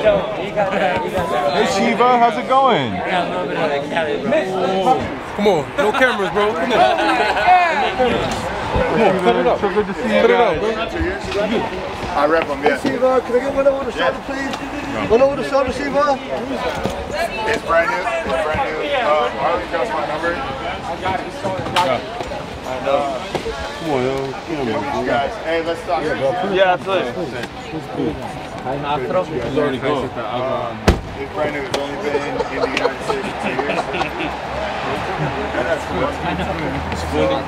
Hey Shiva, how's it going? Come on, no cameras, bro. Come on. Come on, cut it up. So good to see you Cut it up, bro. I rep them, yeah. Shiva, can I get one over the shoulder, please? One over the shoulder, Shiva. It's brand new. It's brand new. Uh, Harley got my number. I And, uh, Come on, yo. Come on, guys, hey, let's talk. Yeah, absolutely. It's already gone. It's brand new. It's only been in the United States for two years. And that's cool. It's fully.